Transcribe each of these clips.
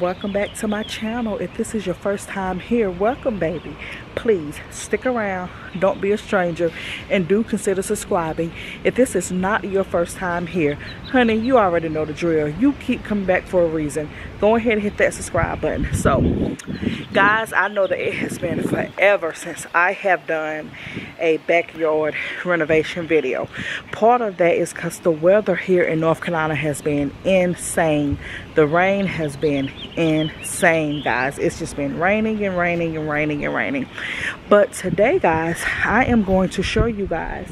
welcome back to my channel. If this is your first time here welcome baby please stick around. Don't be a stranger and do consider subscribing. If this is not your first time here honey you already know the drill. You keep coming back for a reason. Go ahead and hit that subscribe button. So guys i know that it has been forever since i have done a backyard renovation video. Part of that is because the weather here in north carolina has been insane. The rain has been insane guys. It's just been raining and raining and raining and raining but today guys i am going to show you guys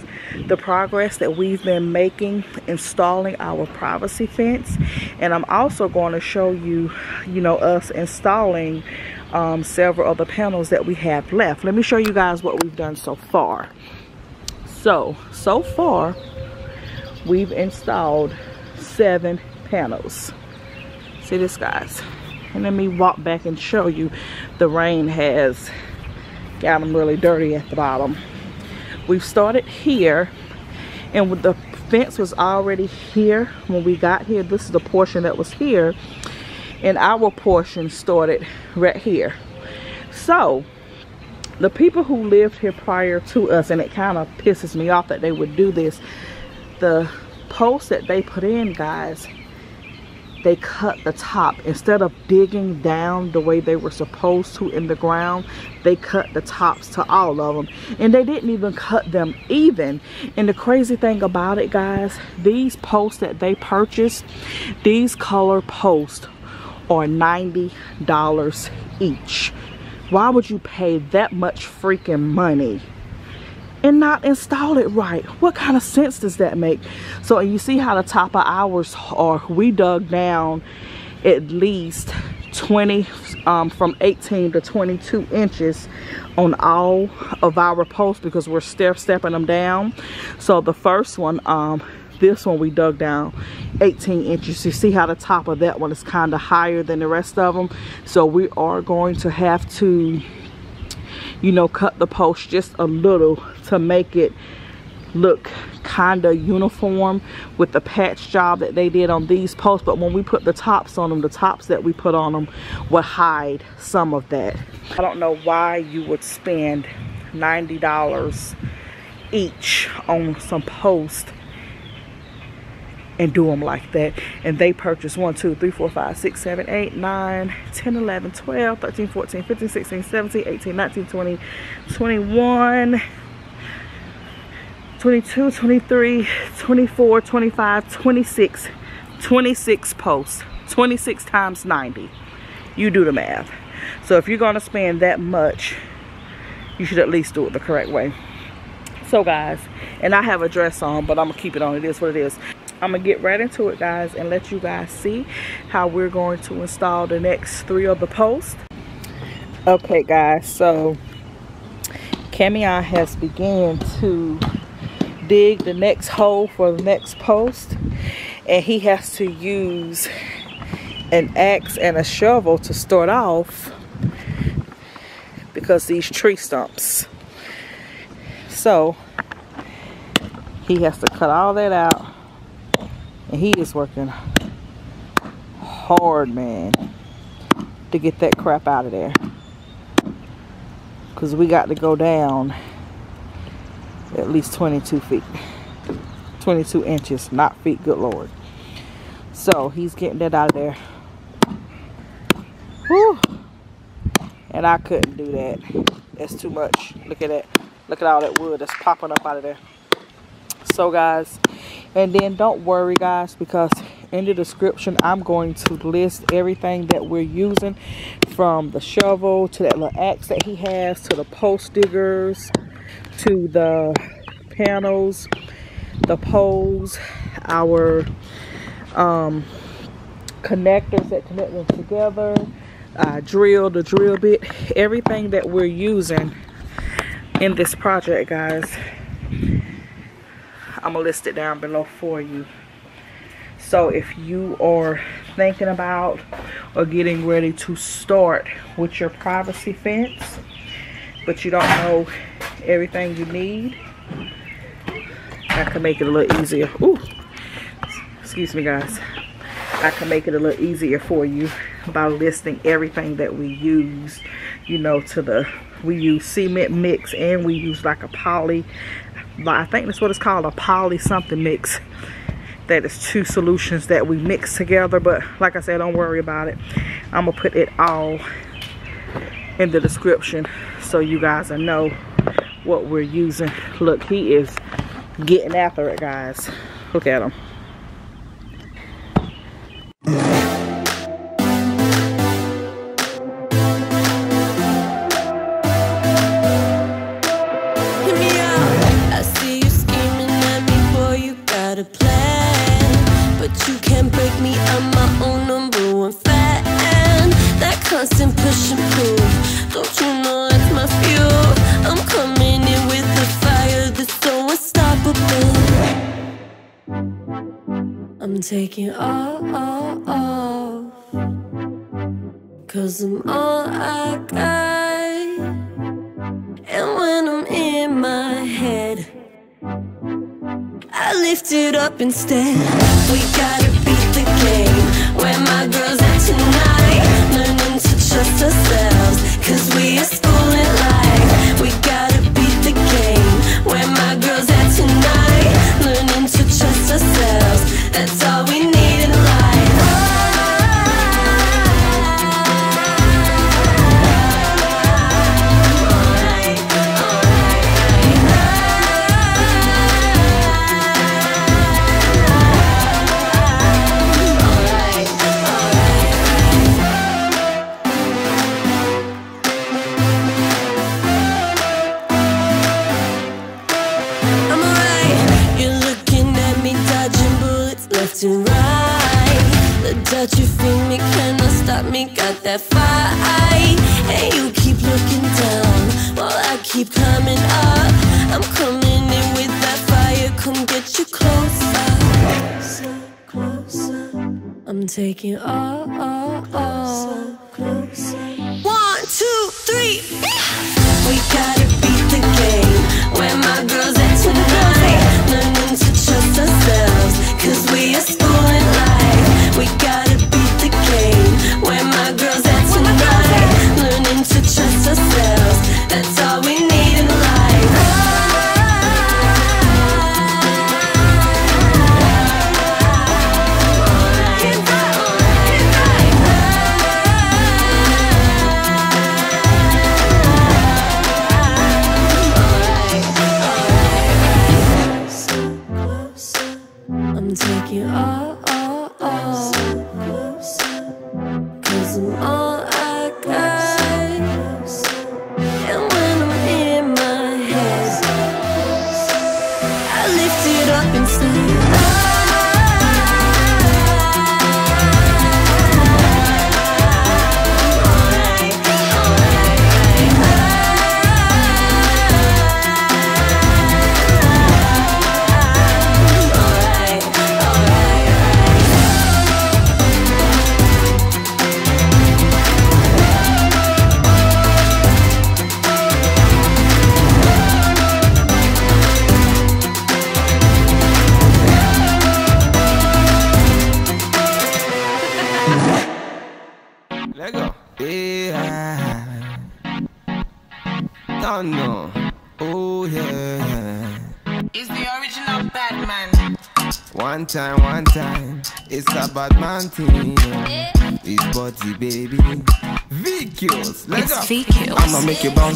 the progress that we've been making installing our privacy fence. And i'm also going to show you you know us installing um, several other panels that we have left. Let me show you guys what we've done so far. So so far we've installed seven panels. See this guys? And let me walk back and show you. The rain has got them really dirty at the bottom. We've started here and the fence was already here when we got here. This is the portion that was here and our portion started right here. So the people who lived here prior to us and it kind of pisses me off that they would do this the posts that they put in guys they cut the top. Instead of digging down the way they were supposed to in the ground they cut the tops to all of them and they didn't even cut them even. And the crazy thing about it guys these posts that they purchased these color posts are $90 each. Why would you pay that much freaking money and not install it right. What kind of sense does that make? So you see how the top of ours are. We dug down at least 20 um, from 18 to 22 inches on all of our posts because we're step stepping them down. So the first one um, this one we dug down 18 inches. You see how the top of that one is kind of higher than the rest of them so we are going to have to you know cut the post just a little to make it look kind of uniform with the patch job that they did on these posts. But when we put the tops on them the tops that we put on them would hide some of that. I don't know why you would spend 90 dollars each on some posts and do them like that. And they purchase 1 2 3 4 5 6 7 8 9 10 11 12 13 14 15 16 17 18 19 20 21 22 23 24 25 26 26 posts 26 times 90 you do the math. So if you're going to spend that much you should at least do it the correct way. So guys and i have a dress on but i'm gonna keep it on. It is what it is I'm gonna get right into it guys and let you guys see how we're going to install the next three of the posts. Okay guys so Camion has begun to dig the next hole for the next post and he has to use an axe and a shovel to start off because these tree stumps. So he has to cut all that out and he is working hard, man, to get that crap out of there. Because we got to go down at least 22 feet. 22 inches, not feet, good lord. So he's getting that out of there. Whew. And I couldn't do that. That's too much. Look at that. Look at all that wood that's popping up out of there. So guys, and then don't worry guys because in the description i'm going to list everything that we're using from the shovel to that little axe that he has to the post diggers to the panels the poles our um, connectors that connect them together uh, drill the drill bit everything that we're using in this project guys I'm gonna list it down below for you. So if you are thinking about or getting ready to start with your privacy fence, but you don't know everything you need, I can make it a little easier. Ooh, excuse me guys. I can make it a little easier for you by listing everything that we use, you know, to the, we use cement mix and we use like a poly, I think that's what it's called, a poly something mix. That is two solutions that we mix together, but like I said, don't worry about it. I'm gonna put it all in the description so you guys know what we're using. Look, he is getting after it, guys. Look at him. Taking all. Cause I'm all I got. And when I'm in my head, I lift it up instead. We gotta beat the game. Where my girls at tonight? Learning to trust ourselves. Cause we are taking all, all, all.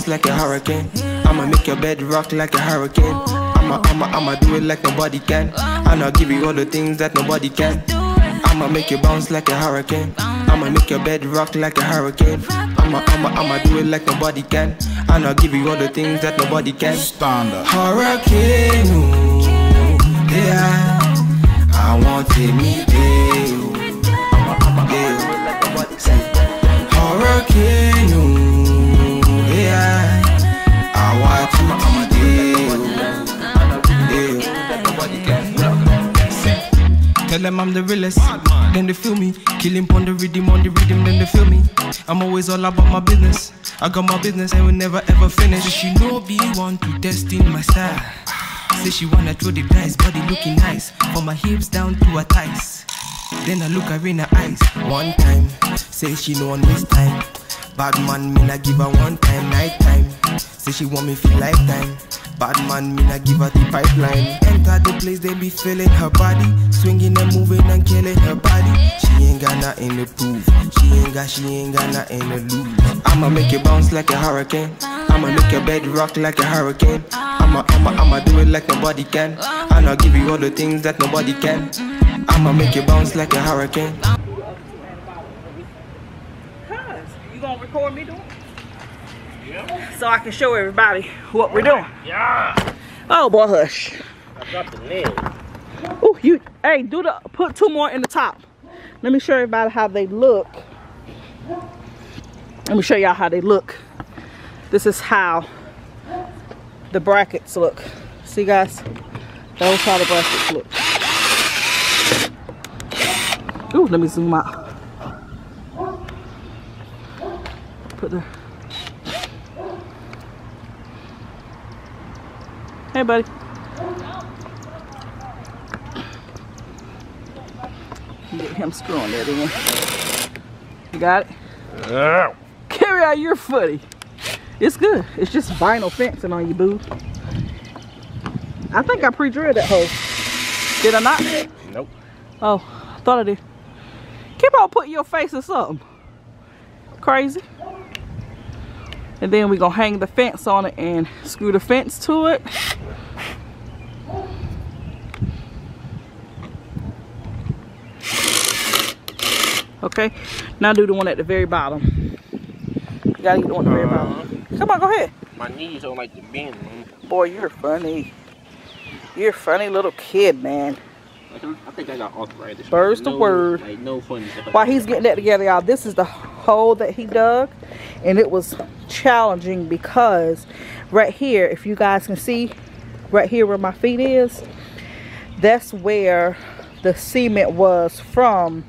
Bounce like a hurricane. I'ma make your bed rock like a hurricane. I'ma, I'ma, I'ma do it like nobody can. And I'll give you all the things that nobody can. I'ma make you bounce like a hurricane. I'ma make your bed rock like a hurricane. I'ma, I'ma, I'ma do it like nobody can. And I'll give you all the things that nobody can. Standard. Hurricane, ooh, yeah. I want to meet you. Tell them I'm the realest, then they feel me. Killing on the rhythm, on the rhythm, then they feel me. I'm always all about my business. I got my business and we never ever finish. She know be one to test in my style. Say she wanna throw the dice, body looking nice. From my hips down to her thighs. Then I look her in her eyes. One time, say she know on this time. Bad man, me not give her one time, night time. Say she want me for lifetime. Bad man, me not give her the pipeline. Enter the place, they be feeling her body. Swinging and moving and killing her body. She ain't got nothing to prove. She ain't got, she ain't got nothing to lose. I'ma make you bounce like a hurricane. I'ma make your bed rock like a hurricane. I'ma, I'ma, I'ma do it like nobody can. And I'll give you all the things that nobody can. I'ma make you bounce like a hurricane. Cuz, you gonna record me doing? So I can show everybody what we're doing. Yeah. Oh boy, hush. I dropped the nail. Oh, you, hey, do the, put two more in the top. Let me show everybody how they look. Let me show y'all how they look. This is how the brackets look. See guys? Those how the brackets look. Ooh, let me zoom out. Put the. Hey, buddy. Get him screwing that in. You got it? Yeah. Carry out your footy. It's good. It's just vinyl fencing on you, boo. I think I pre-drilled that hole. Did I not? Nope. Oh, I thought I did. Keep on putting your face in something. Crazy. And then we're gonna hang the fence on it and screw the fence to it. Okay, now do the one at the very bottom. You gotta get the one at the very uh-huh. bottom. Come on, go ahead. My knees don't like to bend, man. Boy, you're funny. You're a funny little kid, man. Like, I'm- think I got arthritis. Bird's the no, word. Like no funny stuff. While he's getting that together, y'all, this is the hole that he dug. And it was challenging because right here, if you guys can see, right here where my feet is, that's where the cement was from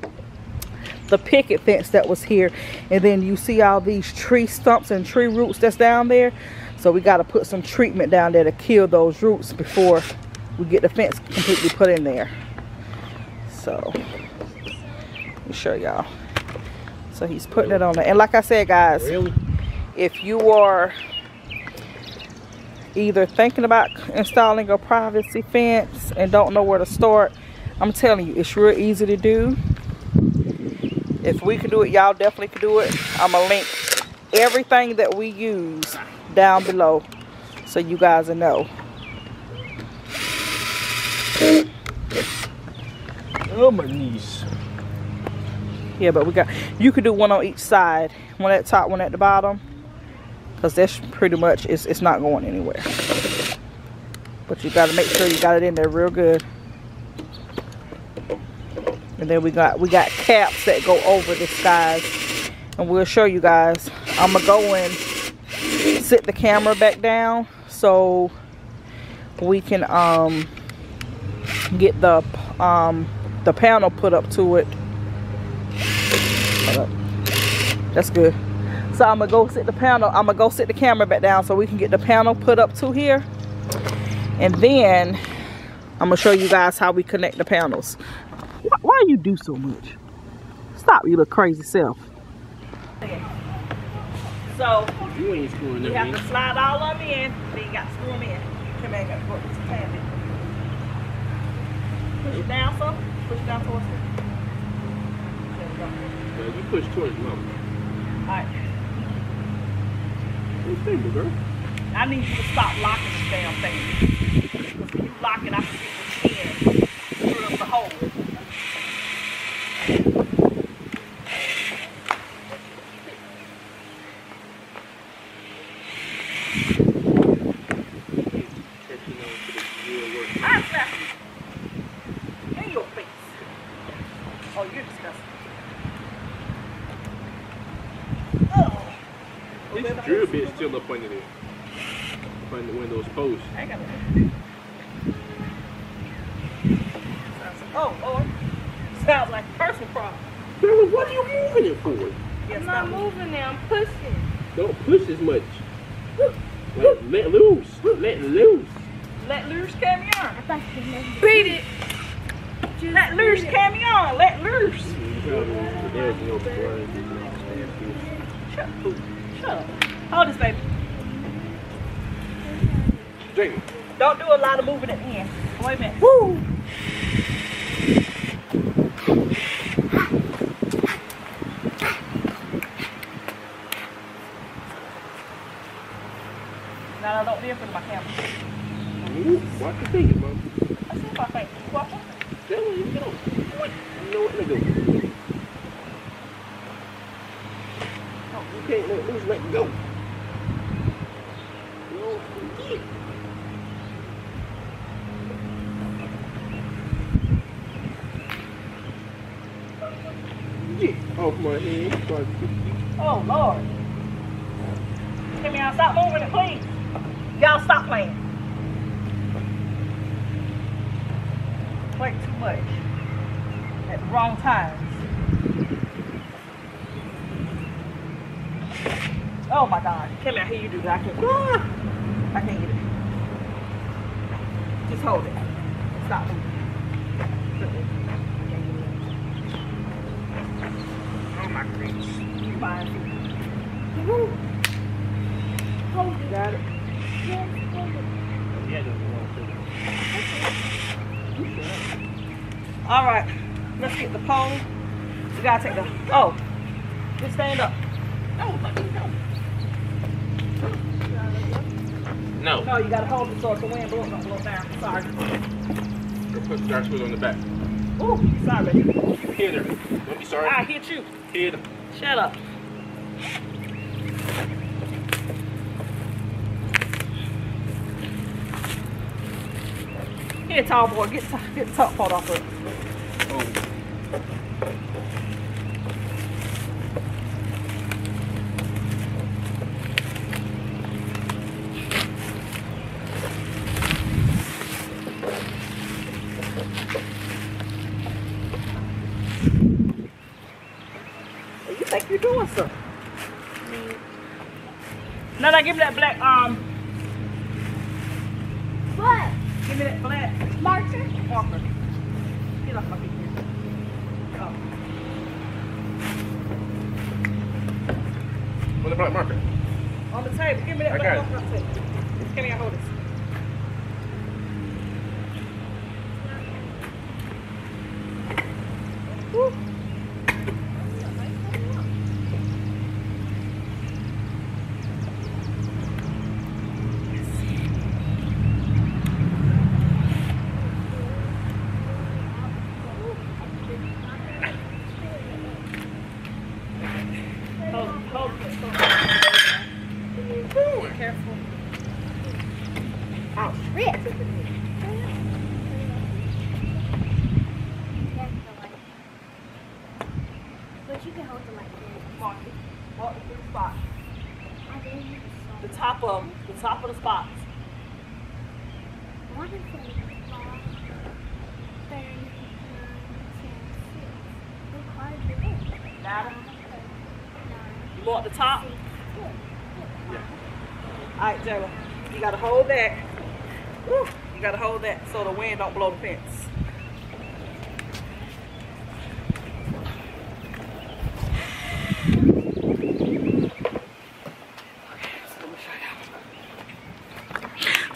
the picket fence that was here. And then you see all these tree stumps and tree roots that's down there. So we got to put some treatment down there to kill those roots before we get the fence completely put in there. So let me show y'all. So he's putting it on there. And like I said, guys, Really? if you are either thinking about installing a privacy fence and don't know where to start, I'm telling you, it's real easy to do. If we can do it, y'all definitely can do it. I'm gonna link everything that we use down below so you guys will know. Oh my knees. Yeah, but we got you could do one on each side, one at top, one at the bottom, because that's pretty much it's it's not going anywhere. But you got to make sure you got it in there real good. And then we got we got caps that go over this guys, and we'll show you guys. I'm gonna go and sit the camera back down so we can um get the um the panel put up to it. Hold up. That's good. So I'm gonna go sit the panel. I'm gonna go sit the camera back down so we can get the panel put up to here. And then I'm gonna show you guys how we connect the panels. Why, why you do so much? Stop, you little crazy self. So You ain't screwing you have in. to slide all of them in. Then you got to screw them in. Come here, got to go to the pan. Push it down, so push down towards it. There we go. Uh, you push towards mama. Alright. Hey, stable, girl. I need you to stop locking this damn thing. Because when you lock it, I can get this in through the hole. Catching on to the real work. I slap you. In your face. Oh, you're disgusting. Oh. This drill bit's still up under there. Up under one of those posts. I ain't got no. Oh, oh. Sounds like a personal problem. Girl, what are you moving it for? Yes, I'm not moving now. I'm pushing. Don't push as much. Like, let loose. Let loose. Let loose, Camion. Beat it. just Let loose, Camion. Let loose. There's no blood. Shut, shut up. Hold this, baby. Jamie. Don't do a lot of moving at the end. Wait a minute. Woo! No, no, don't be in front of my camera. Ooh, watch your fingers, mom. I see my face. You walk up. Tell me, you know. You know what to do. Oh, you can't let loose, let go. Yeah. Yeah, off my head. Get you. Oh, Lord. Give me out. Stop moving it, please. Y'all stop playing. Play too much. At the wrong times. Oh my God. Come here, here you do that. I can't. Ah! I can't get it. Just hold it. Stop moving. Oh my goodness. You fine. Woo. hold it. Got it. Yes, hold it. Yeah, that's the one. All right, let's get the pole. You gotta take the. Oh, just stand up. No, let me go. No. No, you gotta hold it so if the wind blows, don't blow down. Sorry. Go put the dark on the back. Ooh, sorry. You hit her. Don't be sorry. I hit you. Hit her. Shut up. Here, tall boy, get get the top part off of it. Oh. You think you're doing something? No, no, give me that black um. What? Give me that black Marker? marker. Get off my feet. Oh. Where's the black marker? On the table. Give me that I black marker. on the. Give me a hold this. Woo. Hold, hold, hold. Careful. Oh, rip. But you can hold the light there. Walk, walk the three spots. I didn't use The top of 'em, the top of the spots. One is like five, thirty, nine, ten, six. Look hard to do. Got 'em? Nine, You want the top? six, four. All right, Jayla. You gotta hold that. Woo. You gotta hold that so the wind don't blow the fence.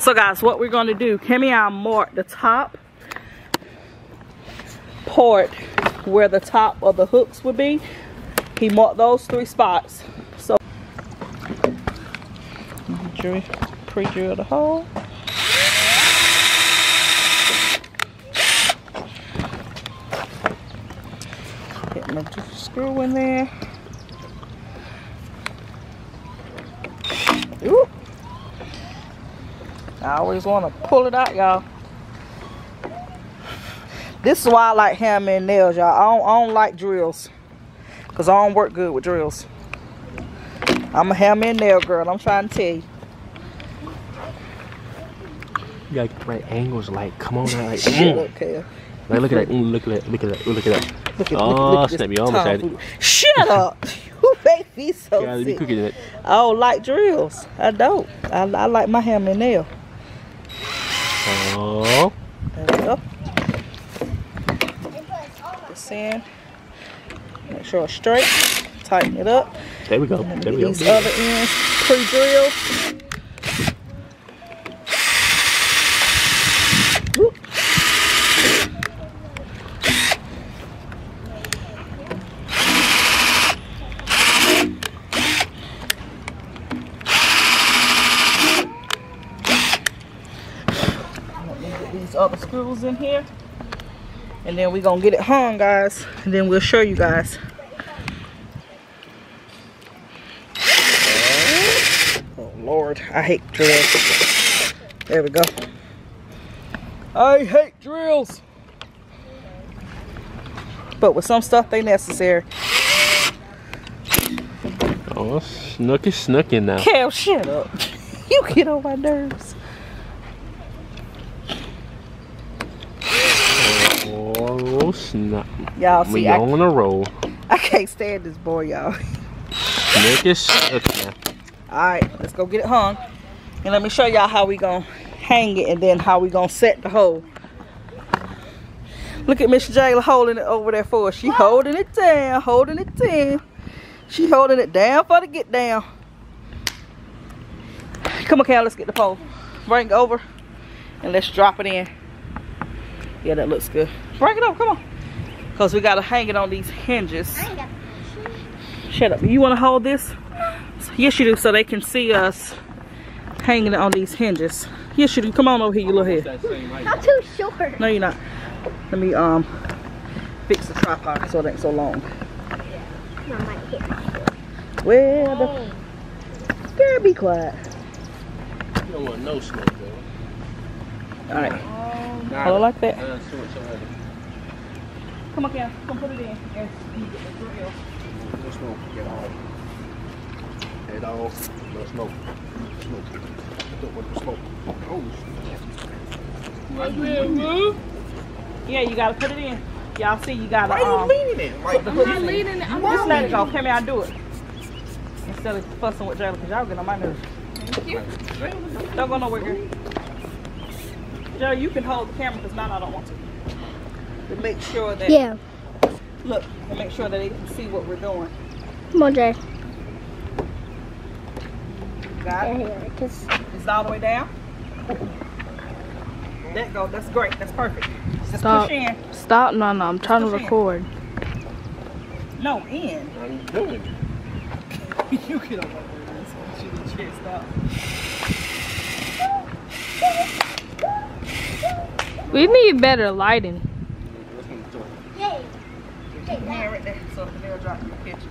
So guys, what we're gonna do, Kimmy, I mark the top part where the top of the hooks would be. He marked those three spots. So drill, pre-drill the hole. Get my screw in there. Ooh. I always want to pull it out, y'all. This is why I like hammering nails, y'all. I don't, I don't like drills. Because I don't work good with drills. I'm a hammer and nail girl. I'm trying to tell you. You gotta the right angles, like, come on like, mm. Kale. like look at that, mm, look at that, look at that, look at that. Look at, Oh, look, look snap, you almost had it. Shut up. you make me so You gotta be cooking it. I don't like drills. I don't. I, I like my hammer and nail. Oh, There we go. this in. Make sure it's straight. Tighten it up. There we go. There we go. these other ends pre-drilled. These other screws in here. And then we're gonna get it hung, guys. And then we'll show you guys. Oh Lord, I hate drills. There we go. I hate drills. But with some stuff, they necessary. Oh, snook is snooking now. Cal, shut up. You get on my nerves. Oh, snap. Y'all We see, I, on a roll. I can't stand this boy, y'all. Snook is snooking now. Alright, let's go get it hung. And let me show y'all how we gonna hang it and then how we gonna set the hole. Look at Miss Jayla holding it over there for us. She holding it down, holding it down. She holding it down for the get down. Come on, Cal, let's get the pole. Bring it over and let's drop it in. Yeah, that looks good. Bring it up, come on. Because we gotta hang it on these hinges. I ain't got Shut up. You want to hold this? Yes, you do, so they can see us hanging it on these hinges. Yes, you do. Come on over here, you little head. I'm too short. No, you're not. Let me um fix the tripod so it ain't so long. No, my hair. Well, the girl, be quiet. You don't want no smoke, though. All right, hold it like that. Come on, Cam. Come put it in. Yes, you get the drill. No smoke. Get off. Head off. No smoke. Smoke. I don't want to smoke. Oh, Yeah, you gotta put it in. Y'all see, you gotta Why you um. leaning it? Like, the hook in. Just let it go. Come here, I do it. Instead of fussing with Jayla, because y'all get on my nerves. Don't go nowhere, girl. Joe, you can hold the camera because now I don't want to. To make sure that, Yeah. look, to make sure that they can see what we're doing. Come on, Jay. Got it? Yeah, because Is it all the way down? There you go. That's great. That's perfect. Just Stop. push in. Stop, no, no, I'm trying to push in. record. No, in. I'm doing you get on my nerves. She done chest out. We need better lighting. Your hand right there so the nail drop in the kitchen.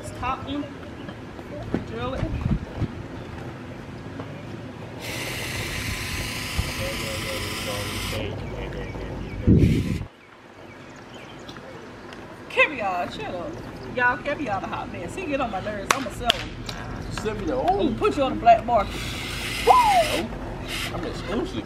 It's. Drill it. Caviar, shut up. Y'all, caviar the hot mess. He get on my nerves. I'ma sell him. Send me the I'm oh, put you on the black market. I'm exclusive.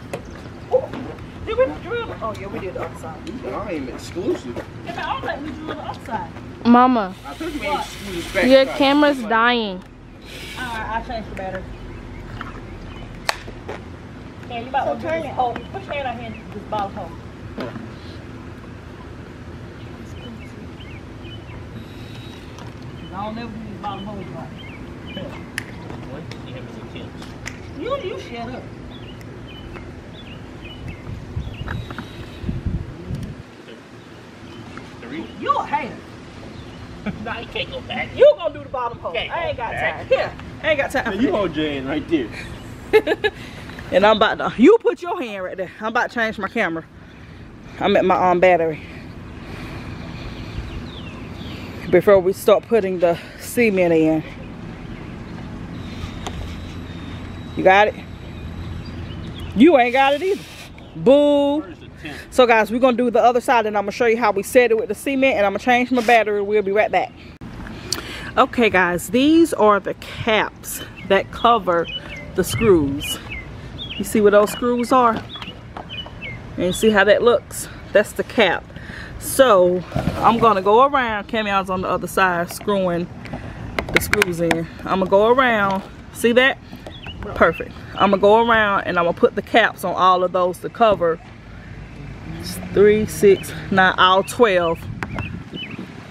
Did we drill? Oh yeah, we did the other side. I ain't exclusive. Yeah, man, I don't think we drilled the other side. Mama, I told you exclusive back your side. camera's dying. Alright, I'll change the battery. Yeah, you about So to turn this it. hole. Put your hand out here in this bottom hole. I don't never do these bottom holes right. You, you shut up. You a hater. Nah, you can't go back. You gonna do the bottom hole. I ain't got back. time. Here, I ain't got time. for You hold your hand right there. And I'm about to, you put your hand right there. I'm about to change my camera. I'm at my arm battery. Before we start putting the cement in. You got it? You ain't got it either. Boo. So guys, we're gonna do the other side and I'm gonna show you how we set it with the cement and I'm gonna change my battery. We'll be right back. Okay guys, these are the caps that cover the screws. You see where those screws are? And you see how that looks? That's the cap. So I'm gonna go around, Camion's on the other side screwing the screws in. I'm gonna go around, see that? Perfect. I'm gonna go around and I'm gonna put the caps on all of those to cover three, six, nine, all 12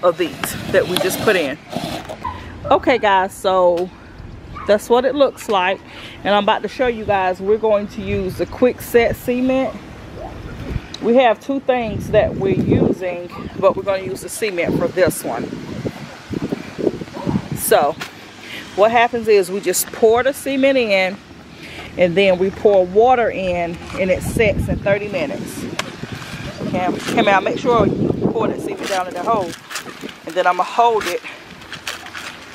of these that we just put in. Okay guys, so that's what it looks like. And I'm about to show you guys, we're going to use the quick set cement. We have two things that we're using, but we're gonna use the cement for this one. So what happens is we just pour the cement in and then we pour water in and it sets in 30 minutes. Cam, come out, make sure you pour that cement down in the hole. And then I'm gonna hold it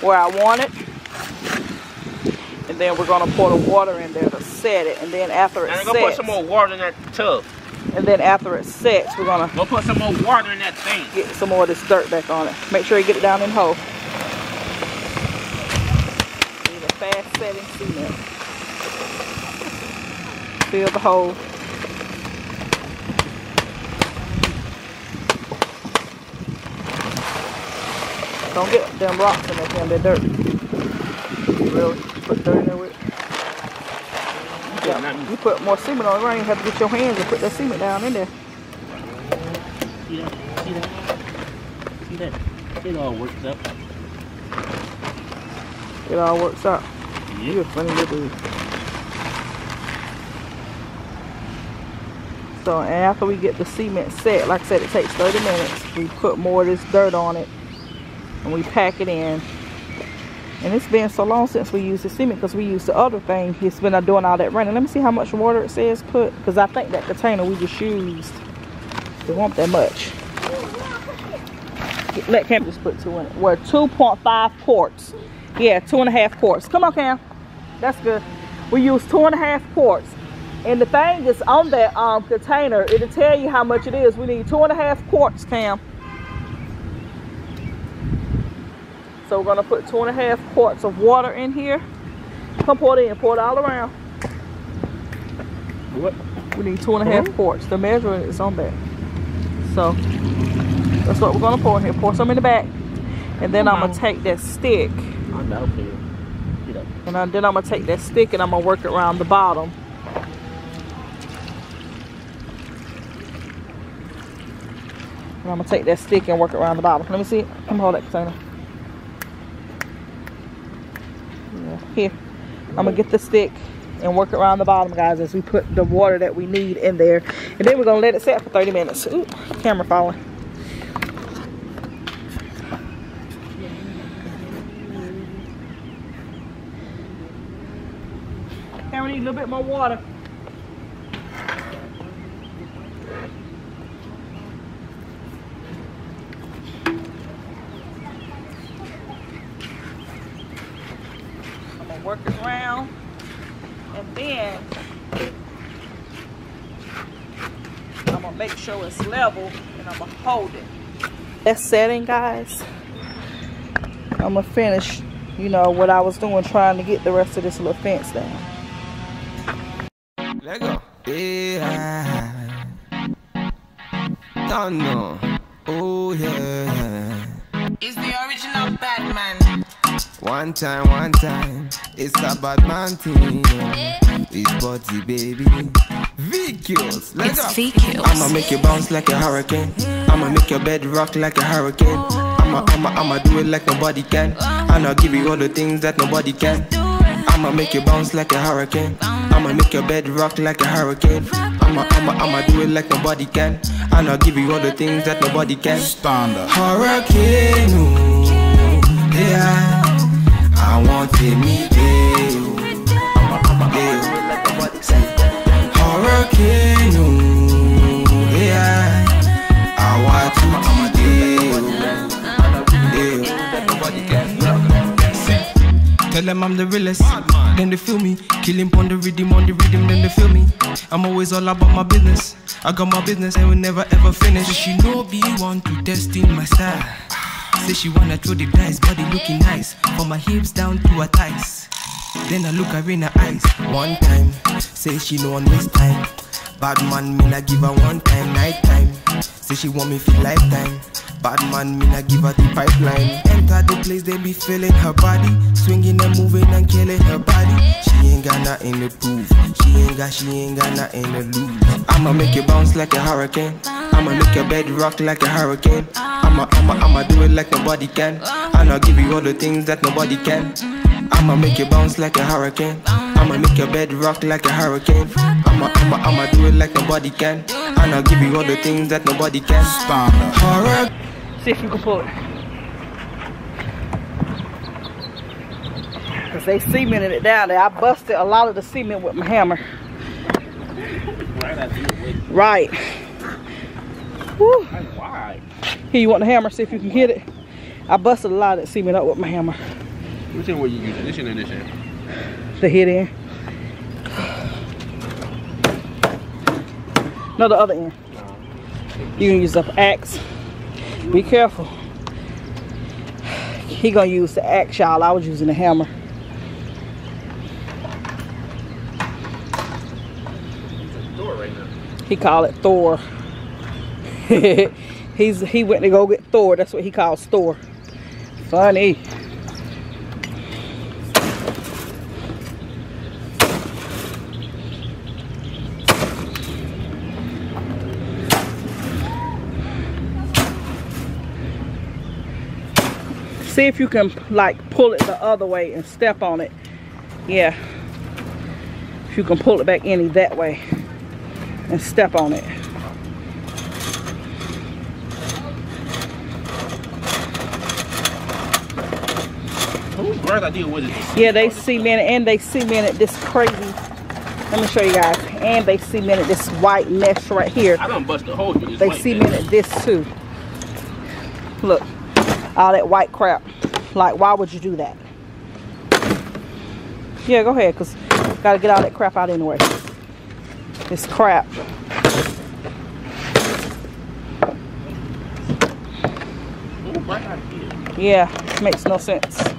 where I want it. And then we're gonna pour the water in there to set it. And then after it And I'm sets, gonna put some more water in that tub. and then after it sets, we're gonna We'll put some more water in that thing. get some more of this dirt back on it. Make sure you get it down in the hole. Need a fast setting cement. Fill the hole. Don't get them rocks in there, Cam. They're dirt. Really? Put dirt in there with it. Yeah, you put more cement on the right? You have to get your hands and put that cement down in there. See that? See that? See that? It all works up. It all works out. Yeah. You're a funny little dude. So and after we get the cement set, like I said, it takes 30 minutes. We put more of this dirt on it and we pack it in. And it's been so long since we used the cement because we used the other thing. It's been doing all that running. Let me see how much water it says put because I think that container we just used, it won't that much. Let Cam just put two in it. We're 2.5 quarts. Yeah, two and a half quarts. Come on, Cam. That's good. We use two and a half quarts. And the thing is on that um, container, it'll tell you how much it is. We need two and a half quarts, Cam. So we're gonna put two and a half quarts of water in here. Come pour it in, pour it all around. What? We need two and a half quarts. The measuring is on there. So that's what we're gonna pour in here. Pour some in the back. And then I'm gonna take that stick I'm out here. Get up. and then I'm gonna take that stick and I'm gonna work it around the bottom. And I'm gonna take that stick and work it around the bottom. Let me see. Come hold that container. Yeah, here. I'm gonna get the stick and work around the bottom, guys, as we put the water that we need in there. And then we're gonna let it set for 30 minutes. Ooh, camera falling. Camera need a little bit more water. I'm gonna work it around and then I'm gonna make sure it's level and I'm gonna hold it. That setting guys, I'm gonna finish, you know, what I was doing trying to get the rest of this little fence down. Let go. Yeah. Don't know. Oh yeah. One time, one time. It's a bad man thing. It's body baby. VQs. Let's go. VQs. I'ma make you bounce like a hurricane. I'ma make your bed rock like a hurricane. I'ma, I'ma, I'ma do it like nobody can. And I'll give you all the things that nobody can. I'ma make you bounce like a hurricane. I'ma make your bed rock like a hurricane. I'ma, I'ma, I'ma do it like nobody can. And I'll give you all the things that nobody can. Standard. Hurricane, ooh, yeah. I want to meet you. Hurricane, ooh, yeah. I want to meet you. Tell them I'm the realest, then they feel me. Kill him on the rhythm, on the rhythm, then they feel me. I'm always all about my business. I got my business and we never ever finish. She know be want to test in my style. Say she wanna throw the dice, body looking nice. From my hips down to her thighs. Then I look her in her eyes. One time, say she no one waste time. Bad man, me I give her one time, night time. Say she want me for lifetime. Bad man, me not give her the pipeline. Enter the place, they be feeling her body. Swinging and moving and killing her body. She ain't got nothing to prove. She ain't got, she ain't got nothing to lose. I'ma make you bounce like a hurricane. I'ma make your bed rock like a hurricane. I'ma, I'ma, I'ma do it like nobody can. And I'll give you all the things that nobody can. I'ma make you bounce like a hurricane. I'ma make your bed rock like a hurricane. I'ma, I'ma, I'ma do it like nobody can. And I'll give you all the things that nobody can. Hurricane. See if you can pull it. Cause they cemented it down there. I busted a lot of the cement with my hammer. Right after. Right. Woo. Why? Here, you want the hammer? See if you can hit it. I busted a lot of cement up with my hammer. Which one were you using? This end or this end? The hit end. No, the other end. You can use the axe. Be careful. He gonna use the axe, y'all. I was using the hammer. Door right now. He call it Thor. He's he went to go get Thor. That's what he calls Thor. Funny. See if you can like pull it the other way and step on it. Yeah. If you can pull it back any that way and step on it. Whose bright idea was it? Yeah, they cemented and they cemented this crazy. Let me show you guys. And they cemented this white mesh right here. I done bust hole with this They cemented this too. Look, all that white crap. Like, why would you do that? Yeah, go ahead, cause gotta get all that crap out anyway. It's crap. man. Whose bright idea? Yeah, makes no sense.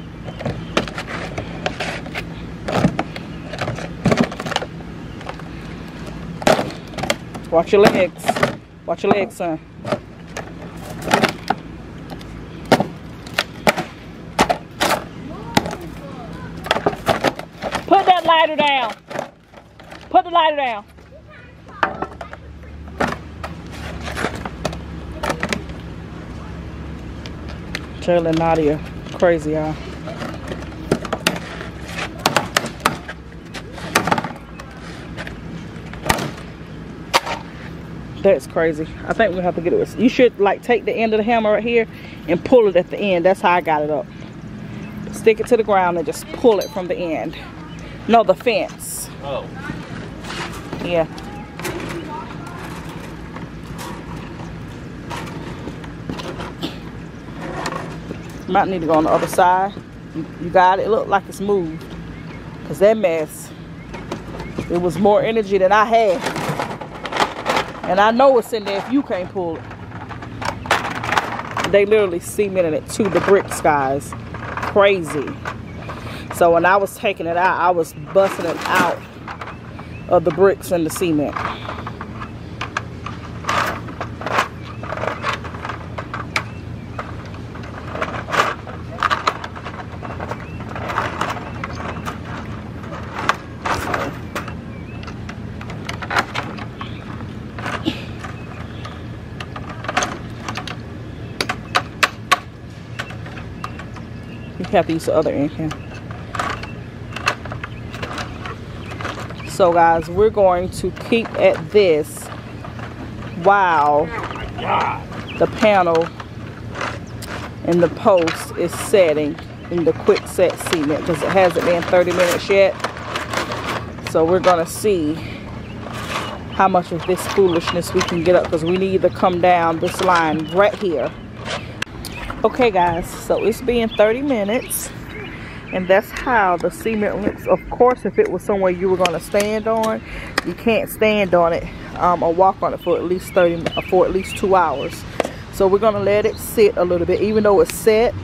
Watch your legs. Watch your legs, son. Put that lighter down. Put the lighter down. Taylor Nadia, crazy, y'all. That's crazy. I think we have to get it. With, you should like take the end of the hammer right here and pull it at the end. That's how I got it up. Stick it to the ground and just pull it from the end. No, the fence. Oh. Yeah. Might need to go on the other side. You, you got it. It looked like it's moved. Because that mess, it was more energy than I had. And I know it's in there if you can't pull it. They literally cemented it to the bricks, guys. Crazy. So when I was taking it out, I was busting it out of the bricks and the cement. You have to use the other end here. So guys, we're going to keep at this while oh, the panel and the post is setting in the quick set cement because it hasn't been 30 minutes yet. So we're gonna see how much of this foolishness we can get up because we need to come down this line right here. Okay guys, so it's been 30 minutes and that's how the cement looks. Of course if it was somewhere you were going to stand on you can't stand on it um, or walk on it for at least 30 for at least two hours. So we're going to let it sit a little bit. Even though it's set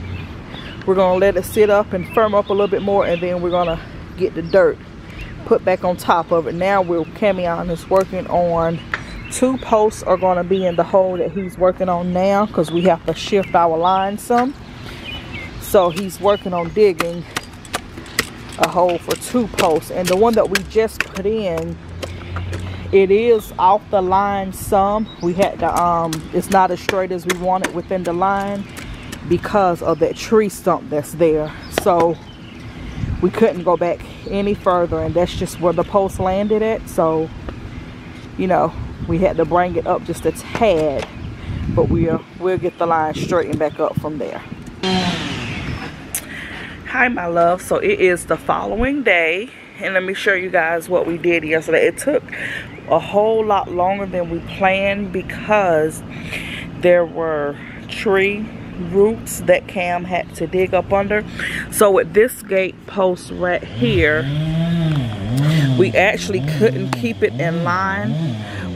we're going to let it sit up and firm up a little bit more and then we're going to get the dirt put back on top of it. Now we're Camion is working on two posts are going to be in the hole that he's working on now because we have to shift our line some. So he's working on digging a hole for two posts. And the one that we just put in, it is off the line some. We had to, um, it's not as straight as we wanted within the line because of that tree stump that's there. So we couldn't go back any further and that's just where the post landed at. So, you know, we had to bring it up just a tad, but we'll, we'll get the line straightened back up from there. Hi, my love. So it is the following day and let me show you guys what we did yesterday. It took a whole lot longer than we planned because there were tree roots that Cam had to dig up under. So with this gate post right here, we actually couldn't keep it in line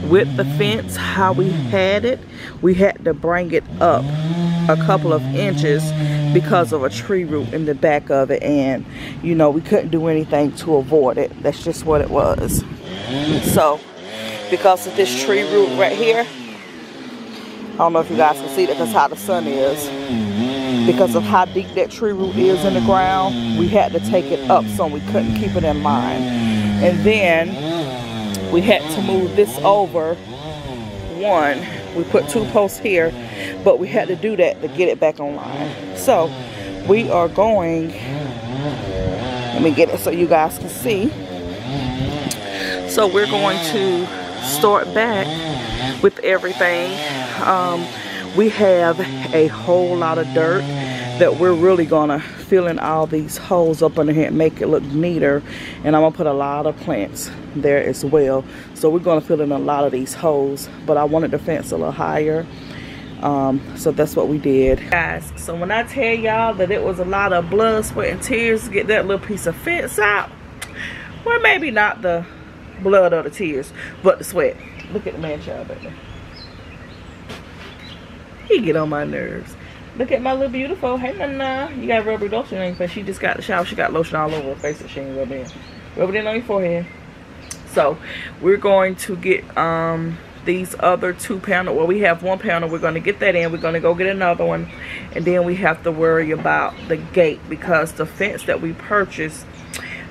with the fence how we had it. We had to bring it up a couple of inches because of a tree root in the back of it. And you know we couldn't do anything to avoid it. That's just what it was. So because of this tree root right here I don't know if you guys can see that that's how the sun is. Because of how deep that tree root is in the ground we had to take it up so we couldn't keep it in line and then we had to move this over. One we put two posts here but we had to do that to get it back online. So we are going let me get it so you guys can see. So we're going to start back with everything. Um, we have a whole lot of dirt that we're really gonna fill in all these holes up under here and make it look neater. And I'm gonna put a lot of plants there as well. So we're gonna fill in a lot of these holes but I wanted the fence a little higher. Um, so that's what we did. Guys so when I tell y'all that it was a lot of blood sweat and tears to get that little piece of fence out well maybe not the blood or the tears but the sweat. Look at the man child there he get on my nerves Look at my little beautiful. Hey, Nana. You got rubber lotion on your face. She just got the shower. She got lotion all over her face that she ain't rub in. Rub it in on your forehead. So, we're going to get um these other two panel. Well, we have one panel. We're going to get that in. We're going to go get another one. And then we have to worry about the gate because the fence that we purchased,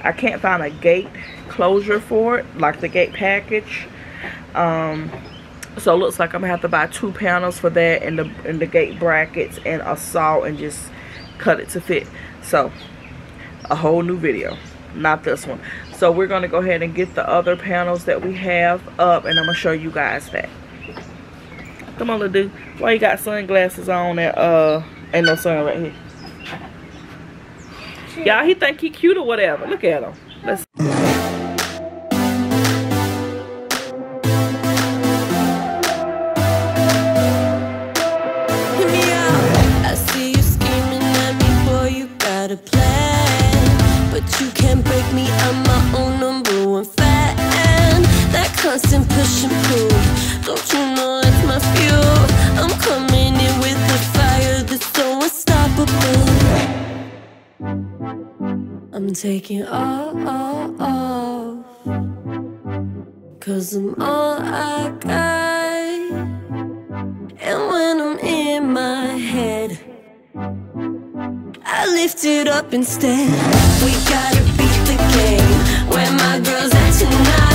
I can't find a gate closure for it, like the gate package. Um, so it looks like I'm gonna have to buy two panels for that and the and the gate brackets and a saw and just cut it to fit. So a whole new video, not this one. So we're gonna go ahead and get the other panels that we have up and I'm gonna show you guys that. Come on, little dude. Why you got sunglasses on that uh ain't no sun right here? Y'all, he think he cute or whatever. Look at him. Let's Don't you know my fuel? I'm coming in with fire that's so unstoppable. I'm taking all. Cause I'm all I got. And when I'm in my head, I lift it up instead. We gotta beat the game. Where my girls at tonight?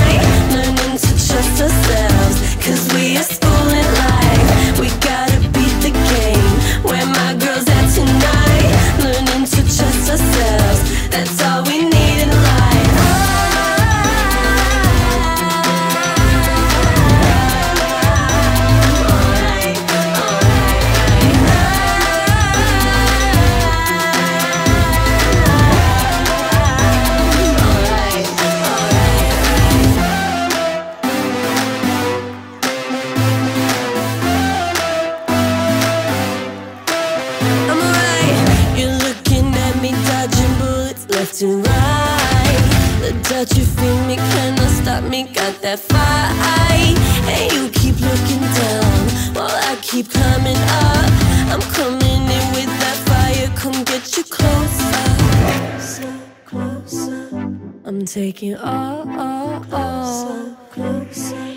Taking all, all, all. Closer, closer.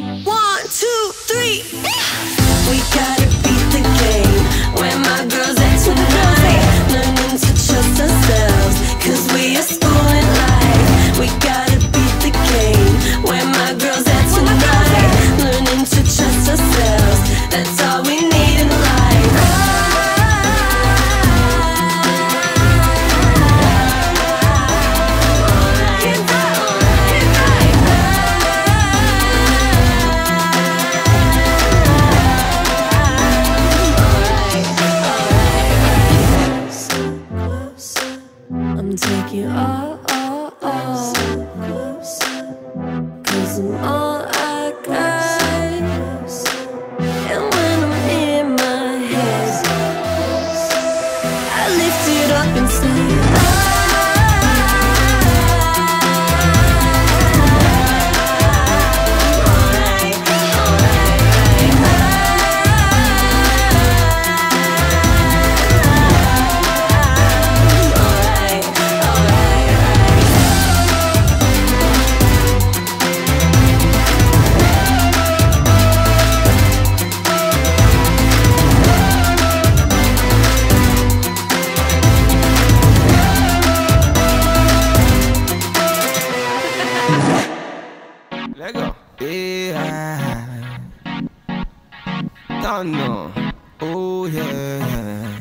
Don't. Oh yeah.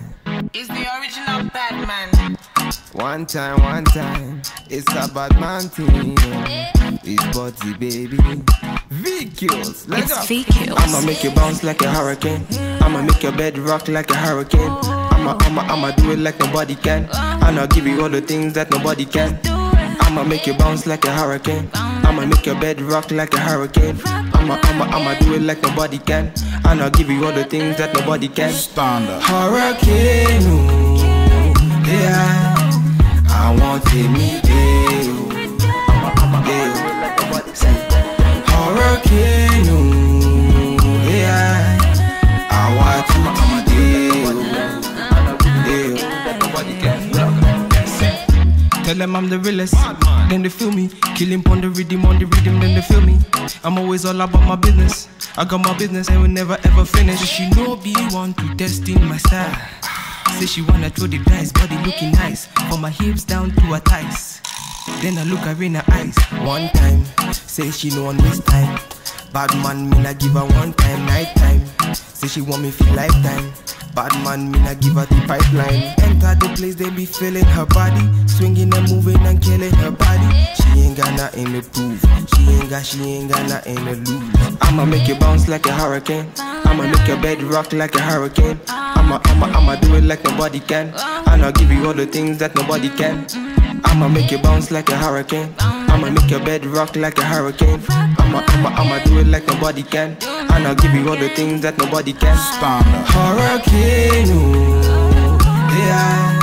Is the original Batman. One time, one time. It's a bad man thing. It's body, baby. VQs. Let's It's go. VQs. I'ma make you bounce like a hurricane. I'ma make your bed rock like a hurricane. I'ma, I'ma, I'ma do it like nobody can. And I'll give you all the things that nobody can. I'ma make you bounce like a hurricane. I'ma make your bed rock like a hurricane. I'ma, I'ma, I'ma do it like nobody can. And I'll give you all the things that nobody can. Standard. Hurricane, ooh, oh. oh, yeah. I want to meet you. Yeah. Say, Hurricane, ooh, yeah. I want to Tell them I'm the realest. Then they feel me. Killing on the rhythm, on the rhythm, then they feel me. I'm always all about my business. I got my business and we never ever finish. She know be one to test in my style. Say she wanna throw the dice, body looking nice. From my hips down to her thighs. Then I look her in her eyes. One time, say she know on this time. Bad man, me not give her one time, night time. Say she want me for lifetime. Bad man, me not give her the pipeline. Enter the place, they be feeling her body. Swinging and moving and killing her body. She ain't got nothing to prove. She ain't got, she ain't got nothing to lose. I'ma make you bounce like a hurricane. I'ma make your bed rock like a hurricane. I'ma, I'ma, I'ma do it like nobody can. And I'll give you all the things that nobody can. I'ma make you bounce like a hurricane. I'ma make your bed rock like a hurricane. I'ma, I'ma, I'ma do it like nobody can. And I'll give you all the things that nobody can. Standard. Hurricane, ooh, yeah.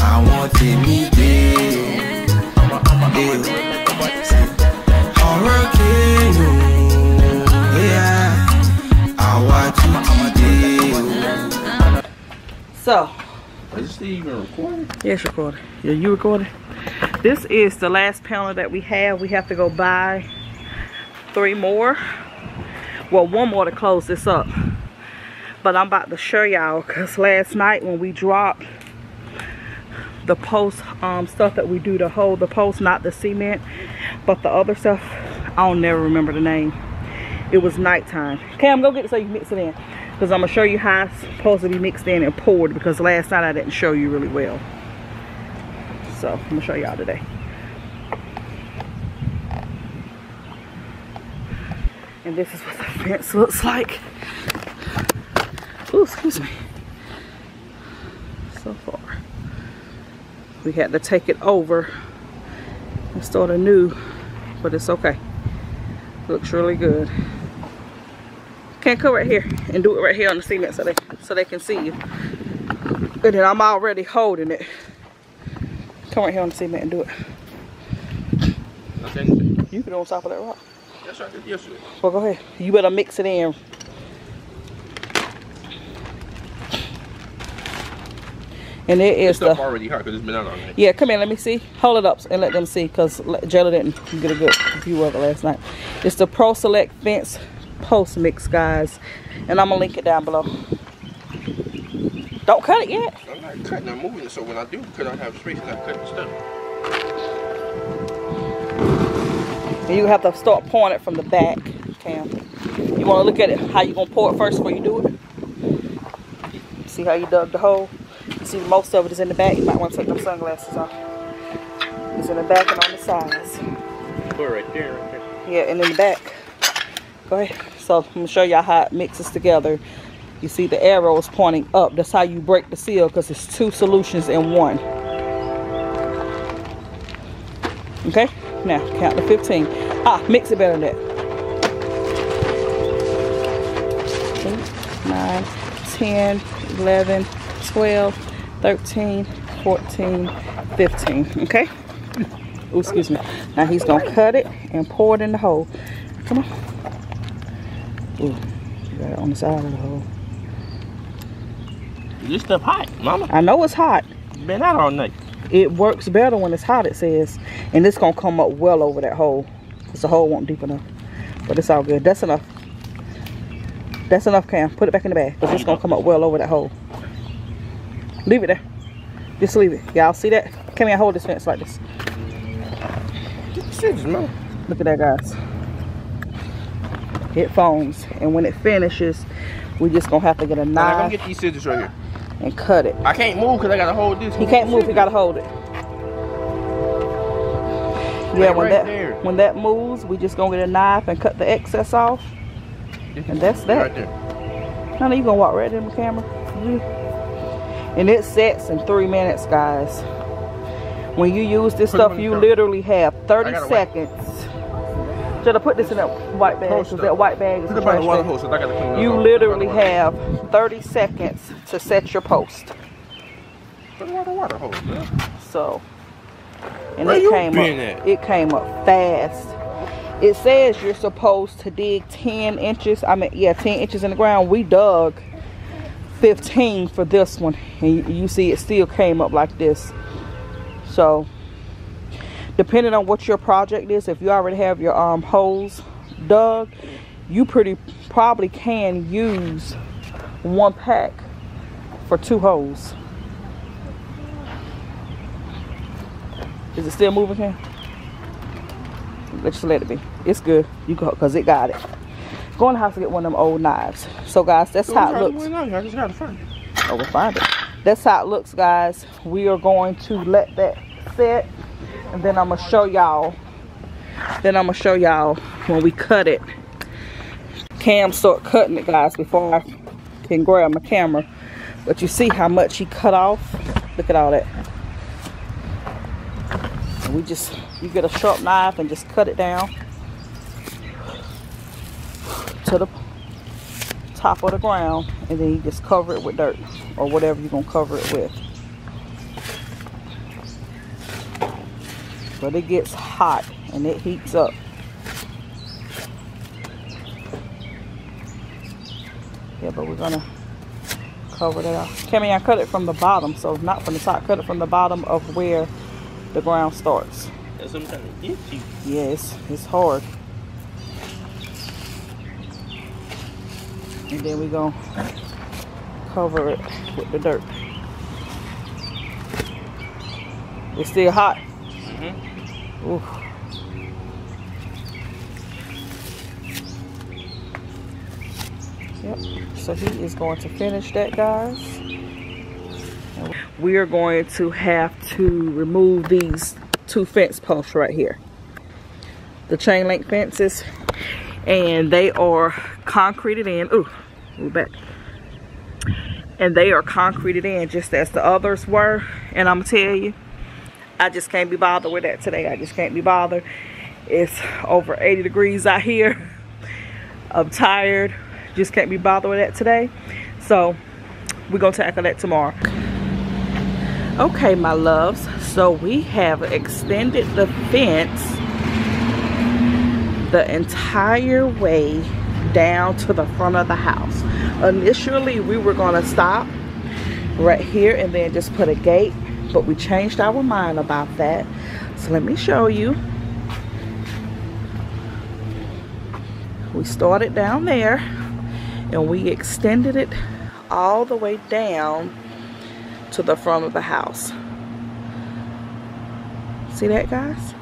I want to meet you. Yeah. Hurricane, ooh, yeah. I want to meet you. Oh. So, Is this even recording? yes, recording. Yeah, you recording? This is the last panel that we have. We have to go buy three more. Well, one more to close this up. But I'm about to show y'all because last night when we dropped the post um, stuff that we do to hold the post, not the cement, but the other stuff, I'll never remember the name. It was nighttime. Cam, go get it so you mix it in. Because I'm going to show you how it's supposed to be mixed in and poured because last night I didn't show you really well. So, I'm to show y'all today. And this is what the fence looks like. Ooh, excuse me. So far. We had to take it over and start anew, but it's okay. Looks really good. Can't come right here and do it right here on the cement so they so they can see you. And then I'm already holding it. Come right here on the cement and do it. You can do it on top of that rock. Yes, I did yesterday. Well, go ahead. You better mix it in. And it is the already hot because it's been out all night. yeah. Come here, let me see. Hold it up and let them see, cause Jella didn't get a good view of it last night. It's the Pro Select Fence Post Mix, guys, and I'm gonna link it down below. Don't cut it yet. I'm not cutting, I'm moving it so when I do cut, I have space and I cut the stuff. You have to start pouring it from the back, Cam. You want to look at it, how you gonna pour it first before you do it? See how you dug the hole? You see most of it is in the back. You might want to take them sunglasses off. It's in the back and on the sides. Put it right there, right there. Yeah, and in the back. Go ahead. So I'm gonna show y'all how it mixes together. You see the arrows pointing up. That's how you break the seal because it's two solutions in one. Okay? Now count to 15. Ah, mix it better than that. 8, 9, 10, 11, 12, 13, 14, 15. Okay? Ooh, excuse me. Now he's gonna cut it and pour it in the hole. Come on. Ooh, got it on the side of the hole. This stuff hot, mama. I know it's hot. Been out all night. It works better when it's hot, it says. And it's gonna come up well over that hole. Because the hole won't deep enough. But it's all good. That's enough. That's enough, Cam. Put it back in the bag. Because it's gonna come up well over that hole. Leave it there. Just leave it. Y'all see that? Can here, hold this fence like this. Get the scissors, mama. Look at that, guys. it foams. And when it finishes, we just gonna have to get a Now, come knife get these scissors right here. And cut it. I can't move because I gotta hold this. He can't move, he gotta hold it. Yeah, Right when that there. when that moves, we just gonna get a knife and cut the excess off. And that's that. Right there. Honey, you gonna walk right in the camera? And it sets in three minutes, guys. When you use this Put stuff, you car. literally have 30 I wait. seconds. Should I put this in that white bag? Because that white bag is Put a it by the trash water bag. hose, I gotta clean You literally Put it by the have 30 seconds to set your post. water- Put it by the water hose, man. So, and Where it came up. at? It came up fast. It says you're supposed to dig 10 inches. I mean, yeah, 10 inches in the ground. We dug 15 for this one, and you see it still came up like this. So, depending on what your project is, if you already have your um holes dug, you pretty probably can use one pack for two holes. Is it still moving, here Let's just let it be. It's good. You go, cause it got it. Go in the house to get one of them old knives. So guys, that's how it looks. I just gotta find it. Oh, we'll find it. That's how it looks, guys. We are going to let that set, and then I'm gonna show y'all. Then I'm gonna show y'all when we cut it. Cam start cutting it, guys, before I can grab my camera. But you see how much he cut off? Look at all that. We just, you get a sharp knife and just cut it down to the top of the ground and then you just cover it with dirt or whatever you're gonna cover it with. But it gets hot and it heats up. Yeah, but we're gonna cover that off. Cammy, I cut it from the bottom, so not from the top. Cut it from the bottom of where the ground starts. That's what I'm trying to get you. Yes, it's hard. And then we gonna cover it with the dirt. It's still hot. Mm-hmm. Oof. Yep. So he is going to finish that, guys. We are going to have to remove these two fence posts right here the chain link fences and they are concreted in ooh move back and they are concreted in just as the others were and i'm gonna tell you i just can't be bothered with that today. I just can't be bothered. It's over 80 degrees out here. I'm tired. Just can't be bothered with that today. So we're gonna tackle that tomorrow. Okay my loves. So we have extended the fence the entire way down to the front of the house. Initially, we were going to stop right here and then just put a gate, but we changed our mind about that. So let me show you. We started down there and we extended it all the way down to the front of the house. See that, guys?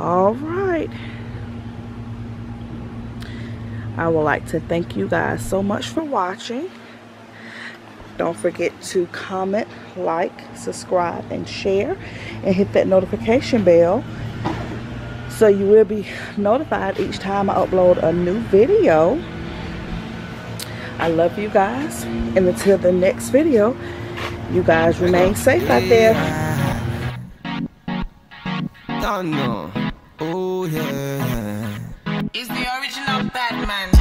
all right i would like to thank you guys so much for watching don't forget to comment like subscribe and share and hit that notification bell so you will be notified each time i upload a new video i love you guys and until the next video you guys remain safe out there Don't. Oh yeah. It's the original Batman.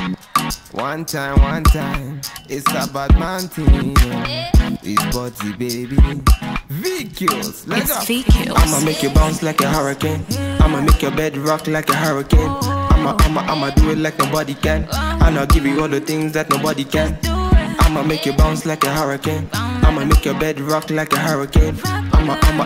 One time, one time. It's a bad man thing. It's body baby. VQs. Let's. I'ma make you bounce like a hurricane. I'ma make your bed rock like a hurricane. I'ma, I'ma, I'ma do it like nobody can. And I'll give you all the things that nobody can. I'ma make you bounce like a hurricane. I'ma make your bed rock like a hurricane. I'ma, I'ma.